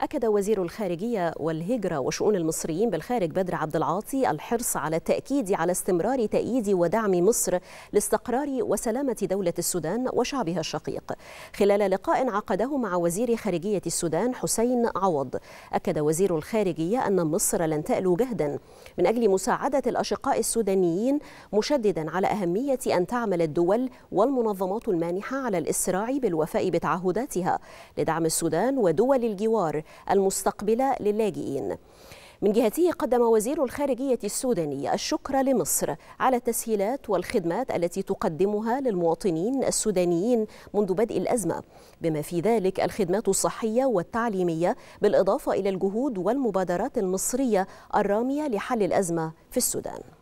أكد وزير الخارجية والهجرة وشؤون المصريين بالخارج بدر عبد العاطي الحرص على التأكيد على استمرار تأييد ودعم مصر لاستقرار وسلامة دولة السودان وشعبها الشقيق. خلال لقاء عقده مع وزير خارجية السودان حسين عوض أكد وزير الخارجية أن مصر لن تألو جهدا. من أجل مساعدة الأشقاء السودانيين مشددا على أهمية أن تعمل الدول والمنظمات المانحة على الإسراع بالوفاء بتعهداتها لدعم السودان ودول الجوار المستقبلة للاجئين. من جهته قدم وزير الخارجية السوداني الشكر لمصر على التسهيلات والخدمات التي تقدمها للمواطنين السودانيين منذ بدء الأزمة. بما في ذلك الخدمات الصحية والتعليمية بالإضافة إلى الجهود والمبادرات المصرية الرامية لحل الأزمة في السودان.